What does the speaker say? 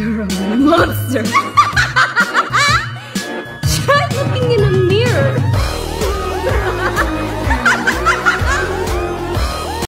You're a monster.